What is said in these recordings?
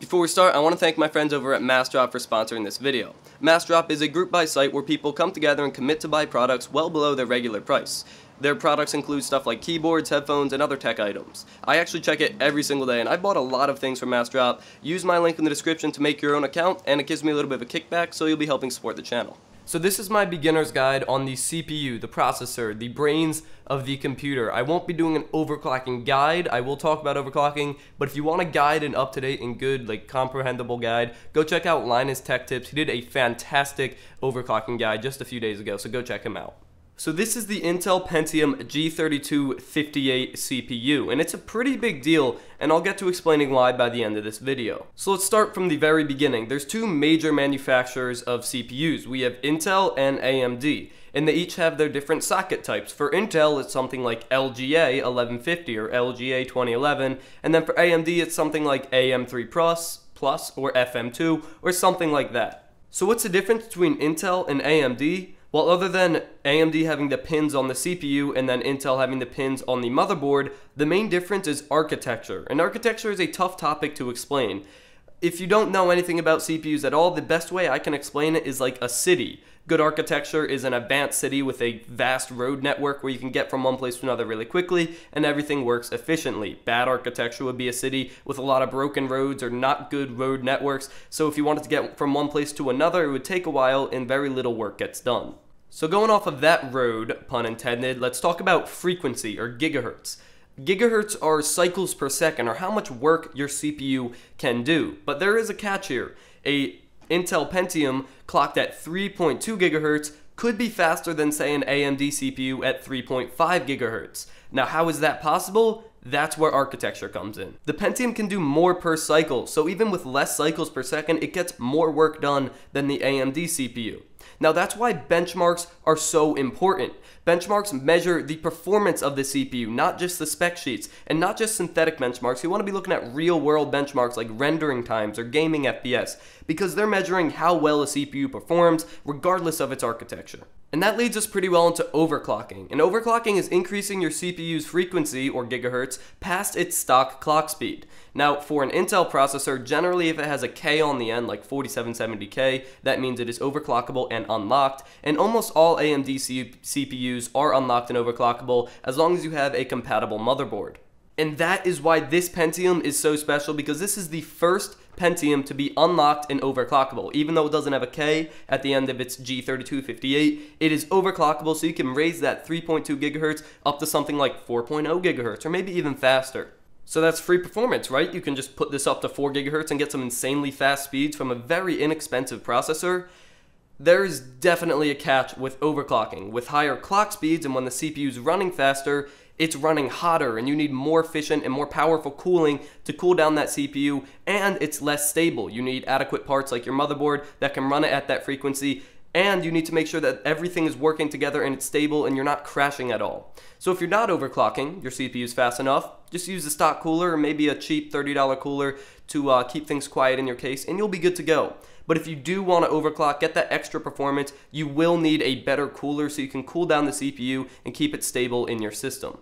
Before we start, I want to thank my friends over at MassDrop for sponsoring this video. MassDrop is a group buy site where people come together and commit to buy products well below their regular price. Their products include stuff like keyboards, headphones, and other tech items. I actually check it every single day, and I bought a lot of things from MassDrop. Use my link in the description to make your own account, and it gives me a little bit of a kickback, so you'll be helping support the channel. So this is my beginner's guide on the CPU, the processor, the brains of the computer. I won't be doing an overclocking guide. I will talk about overclocking, but if you want a guide, an up-to-date and good, like comprehensible guide, go check out Linus Tech Tips. He did a fantastic overclocking guide just a few days ago, so go check him out. So this is the Intel Pentium G3258 CPU, and it's a pretty big deal, and I'll get to explaining why by the end of this video. So let's start from the very beginning. There's two major manufacturers of CPUs. We have Intel and AMD, and they each have their different socket types. For Intel, it's something like LGA 1150 or LGA 2011, and then for AMD, it's something like AM3 Plus, Plus, or FM2, or something like that. So what's the difference between Intel and AMD? Well, other than AMD having the pins on the CPU and then Intel having the pins on the motherboard, the main difference is architecture. And architecture is a tough topic to explain. If you don't know anything about CPUs at all, the best way I can explain it is like a city. Good architecture is an advanced city with a vast road network where you can get from one place to another really quickly and everything works efficiently. Bad architecture would be a city with a lot of broken roads or not good road networks, so if you wanted to get from one place to another, it would take a while and very little work gets done. So going off of that road, pun intended, let's talk about frequency or gigahertz. Gigahertz are cycles per second or how much work your CPU can do. But there is a catch here. A Intel Pentium clocked at 3.2 gigahertz could be faster than say an AMD CPU at 3.5 gigahertz. Now how is that possible? That's where architecture comes in. The Pentium can do more per cycle, so even with less cycles per second, it gets more work done than the AMD CPU. Now that's why benchmarks are so important. Benchmarks measure the performance of the CPU, not just the spec sheets, and not just synthetic benchmarks. You want to be looking at real world benchmarks like rendering times or gaming FPS, because they're measuring how well a CPU performs regardless of its architecture. And that leads us pretty well into overclocking. And overclocking is increasing your CPU's frequency, or gigahertz, past its stock clock speed. Now, for an Intel processor, generally if it has a K on the end, like 4770K, that means it is overclockable and unlocked. And almost all AMD CPUs are unlocked and overclockable as long as you have a compatible motherboard. And that is why this Pentium is so special because this is the first Pentium to be unlocked and overclockable. Even though it doesn't have a K at the end of its G3258, it is overclockable so you can raise that 3.2 gigahertz up to something like 4.0 gigahertz or maybe even faster. So that's free performance, right? You can just put this up to 4 gigahertz and get some insanely fast speeds from a very inexpensive processor. There is definitely a catch with overclocking. With higher clock speeds and when the CPU is running faster, it's running hotter and you need more efficient and more powerful cooling to cool down that CPU and it's less stable. You need adequate parts like your motherboard that can run it at that frequency and you need to make sure that everything is working together and it's stable and you're not crashing at all. So if you're not overclocking your CPU is fast enough, just use a stock cooler or maybe a cheap $30 cooler to uh, keep things quiet in your case and you'll be good to go. But if you do want to overclock, get that extra performance, you will need a better cooler so you can cool down the CPU and keep it stable in your system.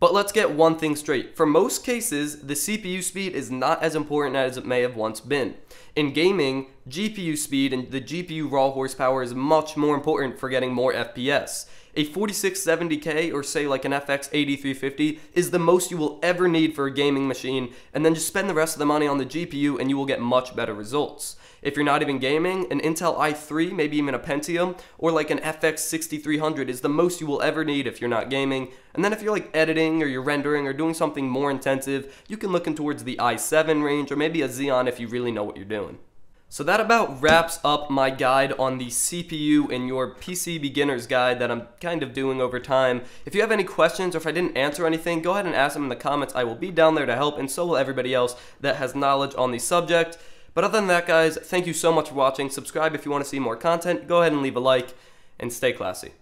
But let's get one thing straight. For most cases, the CPU speed is not as important as it may have once been. In gaming, GPU speed and the GPU raw horsepower is much more important for getting more FPS. A 4670K or say like an FX 8350 is the most you will ever need for a gaming machine and then just spend the rest of the money on the GPU and you will get much better results. If you're not even gaming, an Intel i3, maybe even a Pentium, or like an FX 6300 is the most you will ever need if you're not gaming. And then if you're like editing or you're rendering or doing something more intensive, you can look in towards the i7 range or maybe a Xeon if you really know what you're doing. So that about wraps up my guide on the CPU in your PC beginner's guide that I'm kind of doing over time. If you have any questions or if I didn't answer anything, go ahead and ask them in the comments. I will be down there to help and so will everybody else that has knowledge on the subject. But other than that, guys, thank you so much for watching. Subscribe if you want to see more content. Go ahead and leave a like, and stay classy.